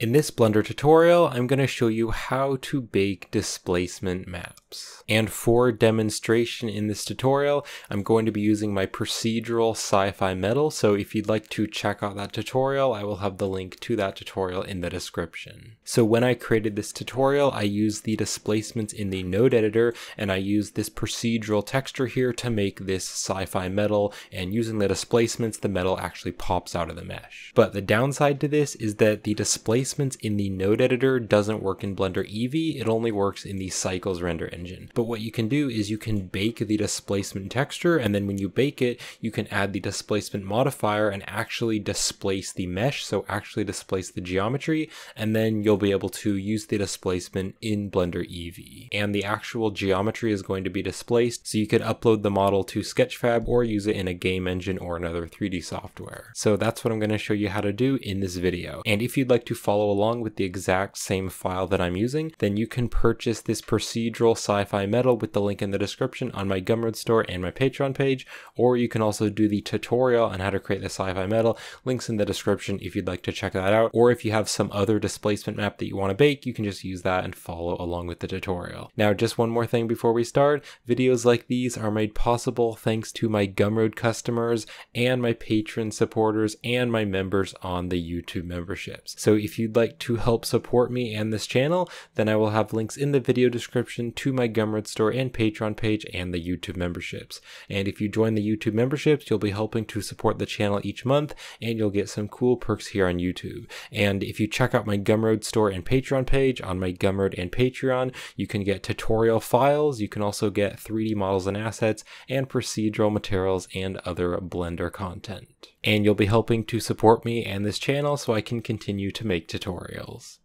In this Blender tutorial, I'm going to show you how to bake displacement maps. And for demonstration in this tutorial, I'm going to be using my procedural sci-fi metal, so if you'd like to check out that tutorial, I will have the link to that tutorial in the description. So when I created this tutorial, I used the displacements in the node editor, and I used this procedural texture here to make this sci-fi metal, and using the displacements, the metal actually pops out of the mesh. But the downside to this is that the displacement in the node editor doesn't work in Blender Eevee, it only works in the Cycles render engine. But what you can do is you can bake the displacement texture, and then when you bake it, you can add the displacement modifier and actually displace the mesh, so actually displace the geometry, and then you'll be able to use the displacement in Blender Eevee. And the actual geometry is going to be displaced, so you could upload the model to Sketchfab or use it in a game engine or another 3D software. So that's what I'm going to show you how to do in this video. And if you'd like to follow follow along with the exact same file that I'm using, then you can purchase this procedural sci-fi metal with the link in the description on my Gumroad store and my Patreon page, or you can also do the tutorial on how to create the sci-fi metal, links in the description if you'd like to check that out, or if you have some other displacement map that you want to bake, you can just use that and follow along with the tutorial. Now, just one more thing before we start, videos like these are made possible thanks to my Gumroad customers and my Patreon supporters and my members on the YouTube memberships. So if you you'd like to help support me and this channel, then I will have links in the video description to my Gumroad store and Patreon page and the YouTube memberships. And if you join the YouTube memberships, you'll be helping to support the channel each month and you'll get some cool perks here on YouTube. And if you check out my Gumroad store and Patreon page on my Gumroad and Patreon, you can get tutorial files, you can also get 3D models and assets, and procedural materials and other Blender content. And you'll be helping to support me and this channel so I can continue to make tutorials.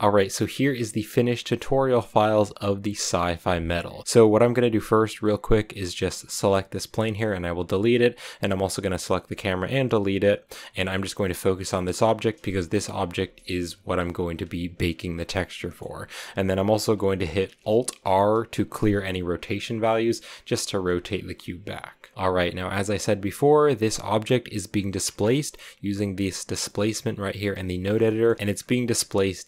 Alright, so here is the finished tutorial files of the sci-fi metal. So what I'm going to do first real quick is just select this plane here and I will delete it. And I'm also going to select the camera and delete it. And I'm just going to focus on this object because this object is what I'm going to be baking the texture for. And then I'm also going to hit Alt R to clear any rotation values just to rotate the cube back. Alright, now as I said before, this object is being displaced using this displacement right here in the node editor, and it's being displaced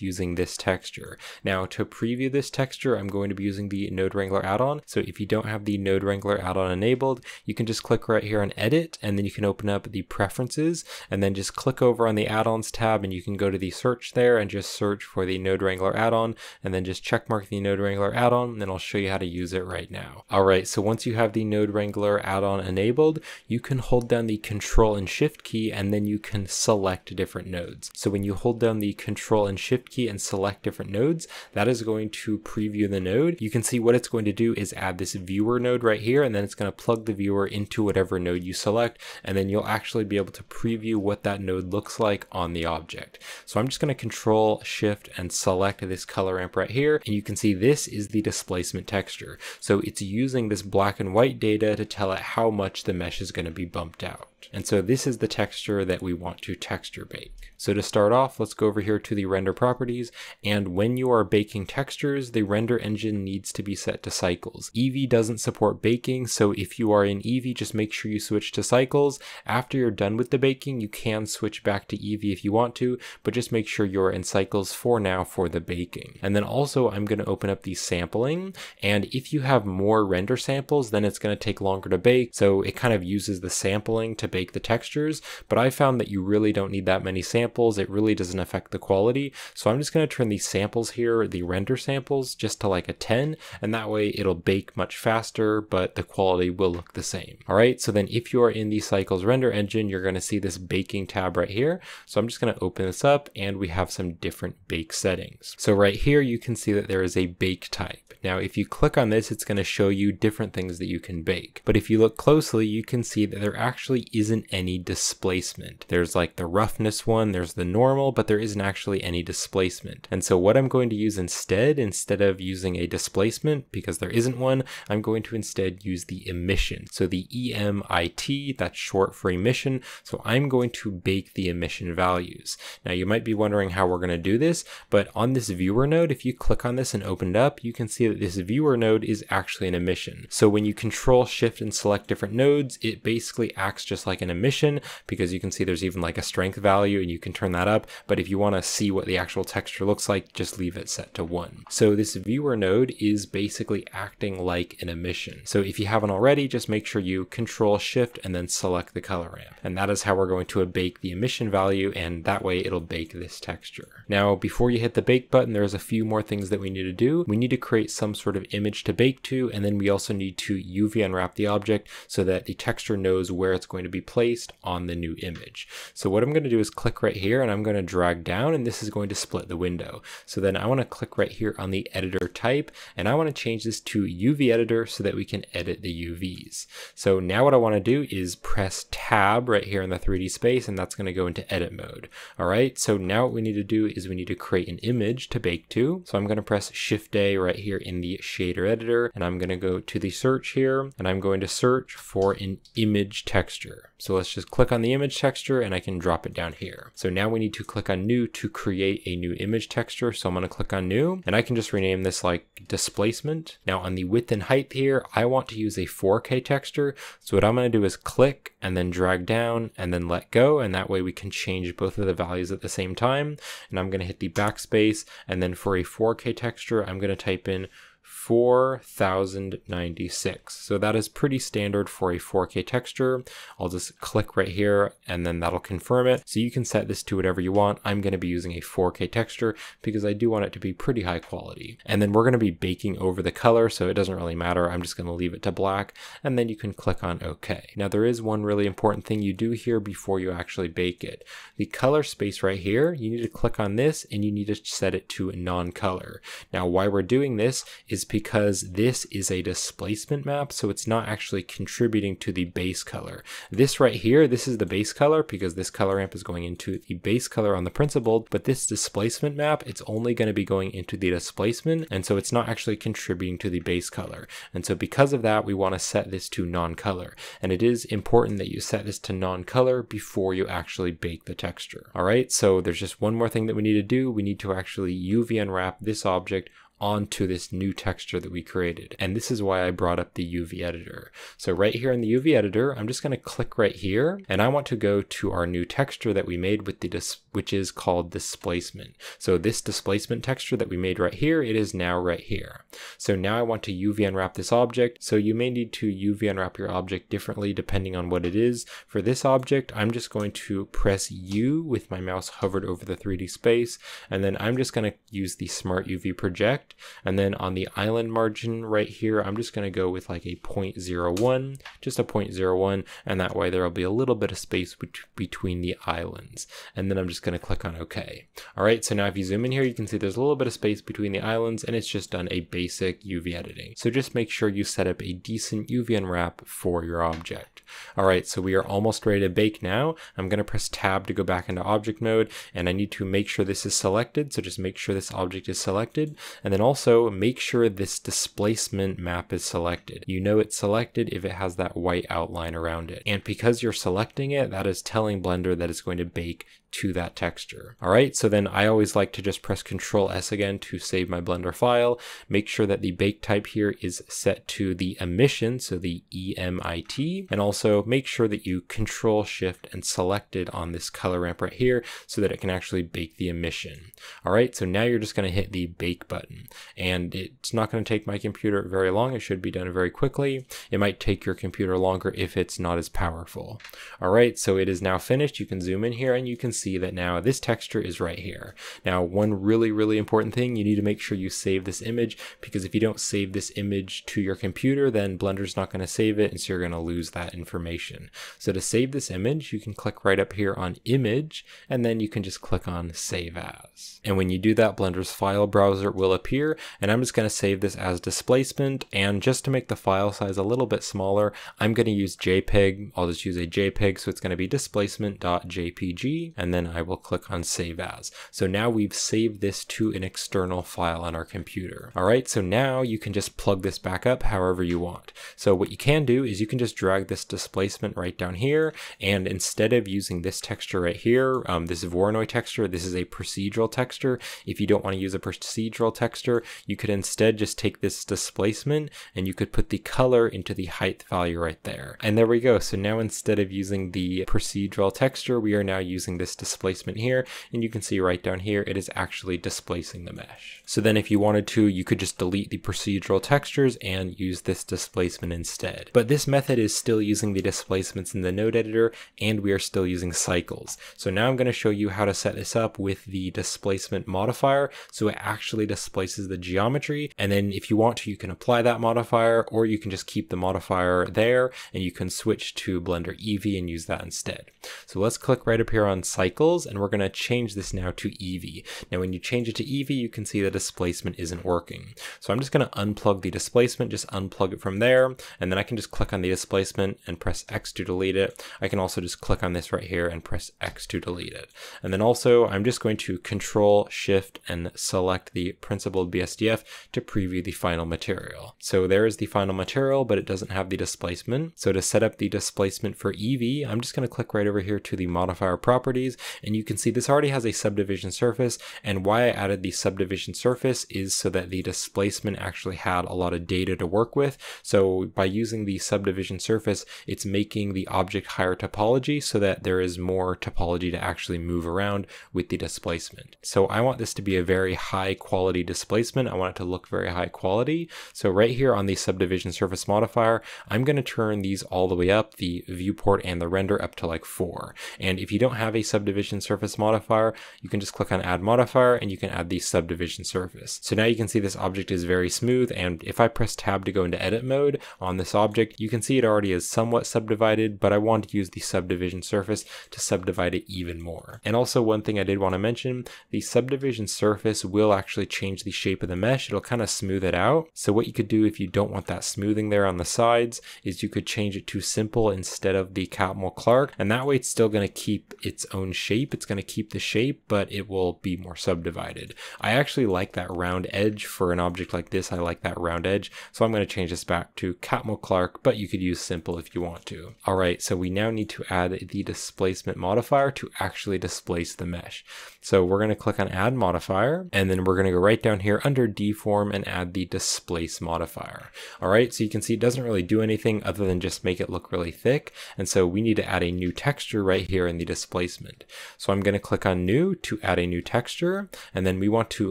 using this texture. Now to preview this texture, I'm going to be using the Node Wrangler add-on. So if you don't have the Node Wrangler add-on enabled, you can just click right here on edit, and then you can open up the preferences, and then just click over on the add-ons tab, and you can go to the search there and just search for the Node Wrangler add-on, and then just checkmark the Node Wrangler add-on, and then I'll show you how to use it right now. Alright, so once you have the Node Wrangler add-on enabled, you can hold down the control and shift key and then you can select different nodes. So when you hold down the control and shift key and select different nodes, that is going to preview the node. You can see what it's going to do is add this viewer node right here and then it's going to plug the viewer into whatever node you select and then you'll actually be able to preview what that node looks like on the object. So I'm just going to control shift and select this color ramp right here and you can see this is the displacement texture. So it's using this black and white data to tell it how much the mesh is going to be bumped out. And so this is the texture that we want to texture bake. So to start off, let's go over here to the render properties. And when you are baking textures, the render engine needs to be set to cycles. Eevee doesn't support baking, so if you are in Eevee, just make sure you switch to cycles. After you're done with the baking, you can switch back to Eevee if you want to, but just make sure you're in cycles for now for the baking. And then also I'm going to open up the sampling. And if you have more render samples, then it's going to take longer to bake. So it kind of uses the sampling to bake the textures, but I found that you really don't need that many samples. It really doesn't affect the quality. So I'm just going to turn these samples here, the render samples, just to like a 10, and that way it'll bake much faster, but the quality will look the same. All right, so then if you are in the Cycles render engine, you're going to see this baking tab right here. So I'm just going to open this up and we have some different bake settings. So right here, you can see that there is a bake type. Now, if you click on this, it's going to show you different things that you can bake. But if you look closely, you can see that there actually isn't any displacement. There's like the roughness one, there's the normal, but there isn't actually any displacement. And so what I'm going to use instead, instead of using a displacement, because there isn't one, I'm going to instead use the emission. So the EMIT, that's short for emission. So I'm going to bake the emission values. Now you might be wondering how we're going to do this, but on this viewer node, if you click on this and open it up, you can see that this viewer node is actually an emission. So when you control shift and select different nodes, it basically acts just like like an emission because you can see there's even like a strength value and you can turn that up. But if you want to see what the actual texture looks like, just leave it set to one. So this viewer node is basically acting like an emission. So if you haven't already, just make sure you control shift and then select the color ramp. And that is how we're going to bake the emission value and that way it'll bake this texture. Now, before you hit the bake button, there's a few more things that we need to do. We need to create some sort of image to bake to, and then we also need to UV unwrap the object so that the texture knows where it's going to be placed on the new image. So what I'm going to do is click right here and I'm going to drag down and this is going to split the window. So then I want to click right here on the editor type and I want to change this to UV editor so that we can edit the UVs. So now what I want to do is press tab right here in the 3D space and that's going to go into edit mode. All right, so now what we need to do is we need to create an image to bake to. So I'm going to press shift A right here in the shader editor and I'm going to go to the search here and I'm going to search for an image texture. So let's just click on the image texture and I can drop it down here. So now we need to click on new to create a new image texture. So I'm going to click on new and I can just rename this like displacement. Now on the width and height here, I want to use a 4K texture. So what I'm going to do is click and then drag down and then let go. And that way we can change both of the values at the same time. And I'm going to hit the backspace. And then for a 4K texture, I'm going to type in 4096. So that is pretty standard for a 4K texture. I'll just click right here and then that'll confirm it. So you can set this to whatever you want. I'm going to be using a 4K texture because I do want it to be pretty high quality. And then we're going to be baking over the color, so it doesn't really matter. I'm just going to leave it to black and then you can click on OK. Now there is one really important thing you do here before you actually bake it. The color space right here, you need to click on this and you need to set it to non-color. Now why we're doing this is is because this is a displacement map, so it's not actually contributing to the base color. This right here, this is the base color because this color ramp is going into the base color on the principled, but this displacement map, it's only going to be going into the displacement, and so it's not actually contributing to the base color. And so because of that, we want to set this to non-color. And it is important that you set this to non-color before you actually bake the texture. All right, so there's just one more thing that we need to do. We need to actually UV unwrap this object onto this new texture that we created. And this is why I brought up the UV editor. So right here in the UV editor, I'm just going to click right here and I want to go to our new texture that we made with the which is called displacement. So this displacement texture that we made right here, it is now right here. So now I want to UV unwrap this object. So you may need to UV unwrap your object differently depending on what it is. For this object, I'm just going to press U with my mouse hovered over the 3D space. And then I'm just going to use the Smart UV project and then on the island margin right here, I'm just going to go with like a 0.01, just a 0.01, and that way there will be a little bit of space between the islands. And then I'm just going to click on OK. All right, so now if you zoom in here, you can see there's a little bit of space between the islands, and it's just done a basic UV editing. So just make sure you set up a decent UV unwrap for your object. All right, so we are almost ready to bake now. I'm going to press tab to go back into object mode, and I need to make sure this is selected. So just make sure this object is selected, and then also make sure this displacement map is selected. You know it's selected if it has that white outline around it. And because you're selecting it, that is telling Blender that it's going to bake to that texture. All right, so then I always like to just press Control S again to save my Blender file. Make sure that the bake type here is set to the emission, so the EMIT, and also make sure that you Control Shift and select it on this color ramp right here so that it can actually bake the emission. All right, so now you're just gonna hit the bake button and it's not gonna take my computer very long. It should be done very quickly. It might take your computer longer if it's not as powerful. All right, so it is now finished. You can zoom in here and you can see that now this texture is right here. Now, one really, really important thing, you need to make sure you save this image because if you don't save this image to your computer, then Blender's not going to save it and so you're going to lose that information. So to save this image, you can click right up here on image and then you can just click on save as. And when you do that, Blender's file browser will appear and I'm just going to save this as displacement and just to make the file size a little bit smaller, I'm going to use JPEG. I'll just use a JPEG so it's going to be displacement.jpg and and then I will click on save as. So now we've saved this to an external file on our computer. All right, so now you can just plug this back up however you want. So what you can do is you can just drag this displacement right down here, and instead of using this texture right here, um, this Voronoi texture, this is a procedural texture. If you don't want to use a procedural texture, you could instead just take this displacement and you could put the color into the height value right there. And there we go. So now instead of using the procedural texture, we are now using this displacement here, and you can see right down here, it is actually displacing the mesh. So then if you wanted to, you could just delete the procedural textures and use this displacement instead. But this method is still using the displacements in the node editor, and we are still using cycles. So now I'm going to show you how to set this up with the displacement modifier, so it actually displaces the geometry, and then if you want to, you can apply that modifier, or you can just keep the modifier there, and you can switch to Blender Eevee and use that instead. So let's click right up here on cycles, and we're going to change this now to Eevee. Now when you change it to Eevee, you can see the displacement isn't working. So I'm just going to unplug the displacement, just unplug it from there, and then I can just click on the displacement and press X to delete it. I can also just click on this right here and press X to delete it. And then also I'm just going to control shift and select the principled BSDF to preview the final material. So there is the final material, but it doesn't have the displacement. So to set up the displacement for Eevee, I'm just going to click right over here to the modifier properties, and you can see this already has a subdivision surface, and why I added the subdivision surface is so that the displacement actually had a lot of data to work with. So by using the subdivision surface, it's making the object higher topology so that there is more topology to actually move around with the displacement. So I want this to be a very high quality displacement. I want it to look very high quality. So right here on the subdivision surface modifier, I'm going to turn these all the way up, the viewport and the render up to like four. And if you don't have a subdivision surface modifier, you can just click on add modifier and you can add the subdivision surface. So now you can see this object is very smooth. And if I press tab to go into edit mode on this object, you can see it already is somewhat subdivided, but I want to use the subdivision surface to subdivide it even more. And also one thing I did want to mention, the subdivision surface will actually change the shape of the mesh. It'll kind of smooth it out. So what you could do if you don't want that smoothing there on the sides is you could change it to simple instead of the Catmull Clark. And that way it's still going to keep its own shape. It's going to keep the shape, but it will be more subdivided. I actually like that round edge for an object like this. I like that round edge. So I'm going to change this back to Catmull Clark, but you could use simple if you want to. All right, so we now need to add the displacement modifier to actually displace the mesh. So we're going to click on add modifier, and then we're going to go right down here under deform and add the displace modifier. All right, so you can see it doesn't really do anything other than just make it look really thick. And so we need to add a new texture right here in the displacement. So I'm going to click on new to add a new texture, and then we want to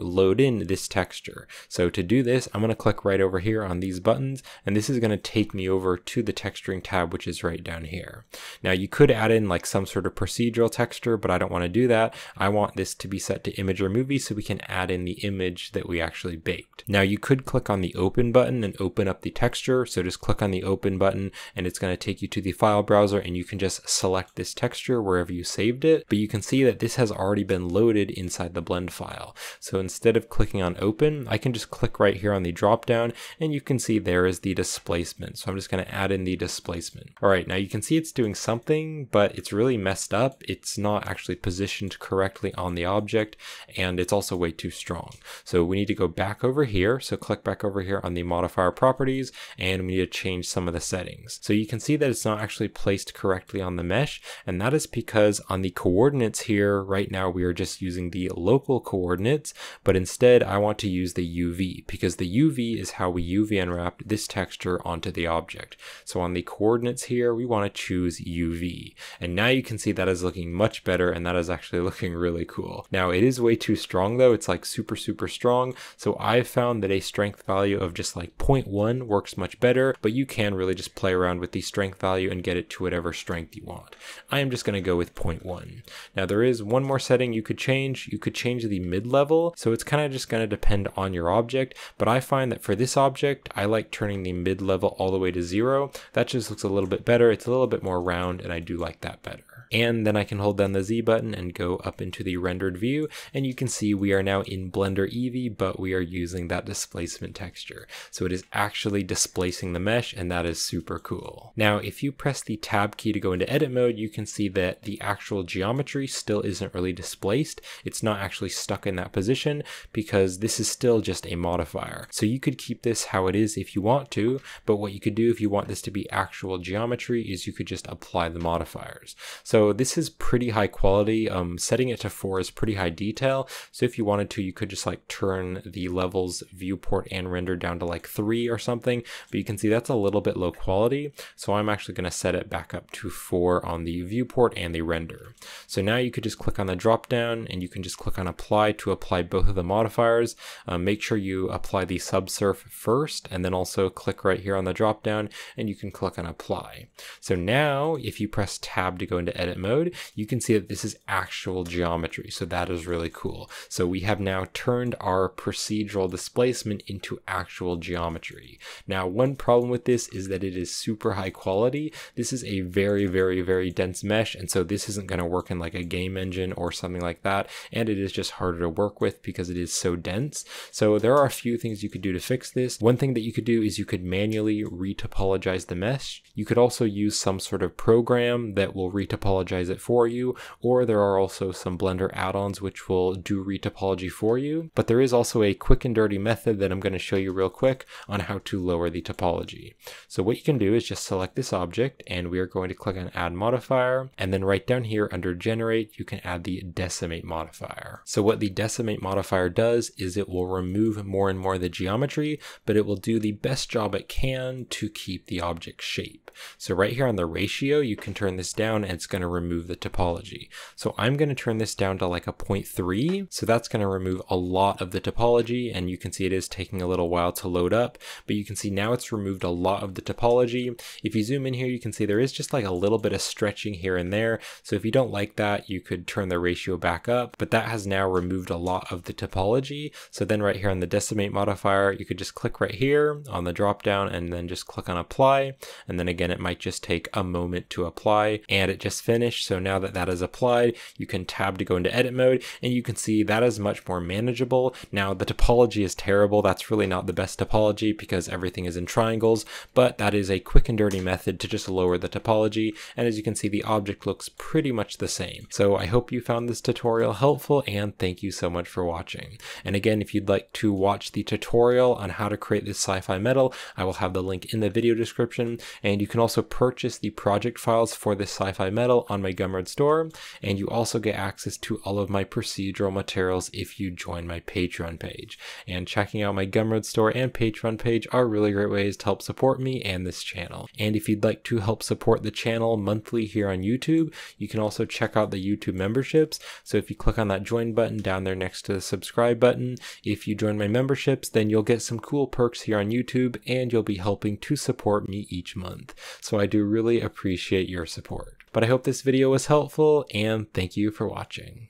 load in this texture. So to do this, I'm going to click right over here on these buttons, and this is going to take me over to the texturing tab, which is right down here. Now you could add in like some sort of procedural texture, but I don't want to do that. I want this to be set to image or movie so we can add in the image that we actually baked. Now you could click on the open button and open up the texture. So just click on the open button and it's going to take you to the file browser and you can just select this texture wherever you saved it. But you can see that this has already been loaded inside the blend file. So instead of clicking on open, I can just click right here on the drop down and you can see there is the displacement. So I'm just going to add in the displacement. All right, now you can see it's doing something, but it's really messed up. It's not actually positioned correctly on the object and it's also way too strong. So we need to go back over here. So click back over here on the modifier properties and we need to change some of the settings. So you can see that it's not actually placed correctly on the mesh and that is because on the coordinates here right now we are just using the local coordinates but instead I want to use the UV because the UV is how we UV unwrap this texture onto the object. So on the coordinates here we want to choose UV and now you can see that is looking much better and that is actually looking really cool. Now it is way too strong though it's like super super strong so I've found that a strength value of just like 0.1 works much better but you can really just play around with the strength value and get it to whatever strength you want. I am just going to go with 0.1. Now there is one more setting you could change. You could change the mid-level. So it's kind of just going to depend on your object. But I find that for this object, I like turning the mid-level all the way to zero. That just looks a little bit better. It's a little bit more round and I do like that better. And then I can hold down the Z button and go up into the rendered view. And you can see we are now in Blender Eevee, but we are using that displacement texture. So it is actually displacing the mesh and that is super cool. Now, if you press the tab key to go into edit mode, you can see that the actual geometry still isn't really displaced. It's not actually stuck in that position because this is still just a modifier. So you could keep this how it is if you want to, but what you could do if you want this to be actual geometry is you could just apply the modifiers. So this is pretty high quality. Um, setting it to four is pretty high detail. So if you wanted to, you could just like turn the levels viewport and render down to like three or something, but you can see that's a little bit low quality. So I'm actually going to set it back up to four on the viewport and the render. So now you could just click on the drop down and you can just click on apply to apply both of the modifiers. Um, make sure you apply the subsurf first and then also click right here on the drop down and you can click on apply. So now if you press tab to go into edit mode, you can see that this is actual geometry. So that is really cool. So we have now turned our procedural displacement into actual geometry. Now, one problem with this is that it is super high quality. This is a very, very, very dense mesh. And so this isn't going to work in like a game engine or something like that. And it is just harder to work with because it is so dense. So there are a few things you could do to fix this. One thing that you could do is you could manually retopologize the mesh. You could also use some sort of program that will retopologize it for you, or there are also some Blender add-ons which will do retopology for you. But there is also a quick and dirty method that I'm going to show you real quick on how to lower the topology. So what you can do is just select this object and we are going to click on add modifier and then right down here under generate you can add the decimate modifier. So what the decimate modifier does is it will remove more and more of the geometry but it will do the best job it can to keep the object shape. So right here on the ratio you can turn this down and it's going to remove the topology. So I'm going to turn this down to like a 0.3 so that's going to remove a lot of the topology and you can see it is taking a little while to load up but you can see now it's removed a lot of the topology. If you zoom in here, you can see there is just like a little bit of stretching here and there. So if you don't like that, you could turn the ratio back up, but that has now removed a lot of the topology. So then right here on the decimate modifier, you could just click right here on the drop down and then just click on apply. And then again, it might just take a moment to apply and it just So now that that is applied, you can tab to go into edit mode and you can see that is much more manageable. Now the topology is terrible. That's really not the best topology because everything is in triangles, but that is a quick and dirty method to just lower the topology. And as you can see, the object looks pretty much the same. So I hope you found this tutorial helpful and thank you so much for watching. And again, if you'd like to watch the tutorial on how to create this sci-fi metal, I will have the link in the video description. And you can also purchase the project files for this sci-fi metal on my Gumroad store. And you also get access to all of my procedural materials if you join my Patreon page. And checking out my Gumroad store and Patreon page are really great ways to help support me and this channel. And if you'd like to help support the channel monthly here on YouTube, you can also check out the YouTube memberships. So if you click on that join button down there next to the subscribe button, if you join my memberships, then you'll get some cool perks here on YouTube and you'll be helping to support me each month. So I do really appreciate your support. But I hope this video was helpful and thank you for watching.